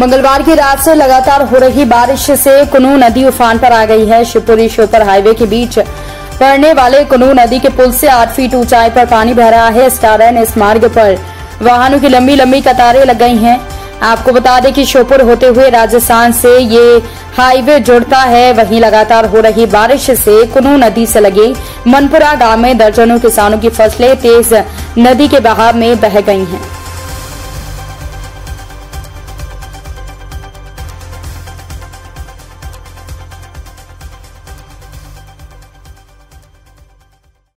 मंगलवार की रात से लगातार हो रही बारिश से कुनू नदी उफान पर आ गई है। शिवपुरी श्योपुर हाईवे के बीच पड़ने वाले कुनू नदी के पुल से आठ फीट ऊंचाई पर पानी बह रहा है। इस कारण इस मार्ग पर वाहनों की लंबी लंबी कतारें लग गई हैं। आपको बता दें कि श्योपुर होते हुए राजस्थान से ये हाईवे जुड़ता है। वहीं लगातार हो रही बारिश से कुनू नदी से लगे मनपुरा गाँव में दर्जनों किसानों की फ़सलें तेज नदी के बहाव में बह गई हैं।